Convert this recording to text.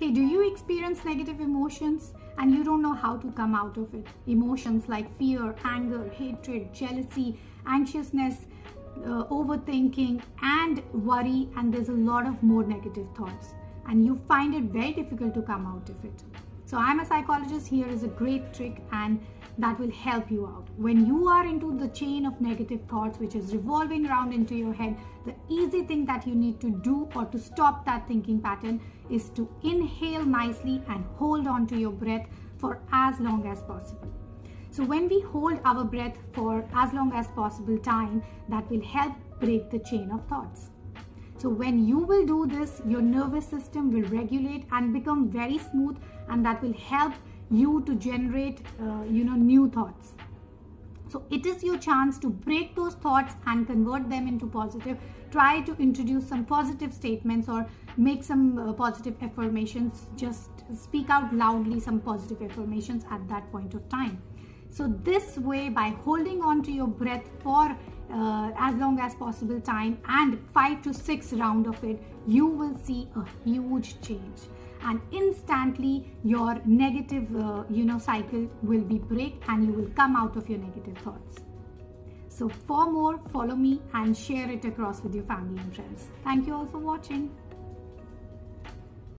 Hey, do you experience negative emotions and you don't know how to come out of it? Emotions like fear, anger, hatred, jealousy, anxiousness, uh, overthinking, and worry, and there's a lot of more negative thoughts, and you find it very difficult to come out of it. So, I'm a psychologist. Here is a great trick, and that will help you out. When you are into the chain of negative thoughts, which is revolving around into your head, the easy thing that you need to do or to stop that thinking pattern is to inhale nicely and hold on to your breath for as long as possible. So, when we hold our breath for as long as possible time, that will help break the chain of thoughts. So, when you will do this, your nervous system will regulate and become very smooth, and that will help you to generate uh, you know new thoughts. So it is your chance to break those thoughts and convert them into positive. Try to introduce some positive statements or make some uh, positive affirmations. Just speak out loudly some positive affirmations at that point of time so this way by holding on to your breath for uh, as long as possible time and 5 to 6 round of it you will see a huge change. And instantly your negative uh, you know cycle will be break and you will come out of your negative thoughts. So for more follow me and share it across with your family and friends. Thank you all for watching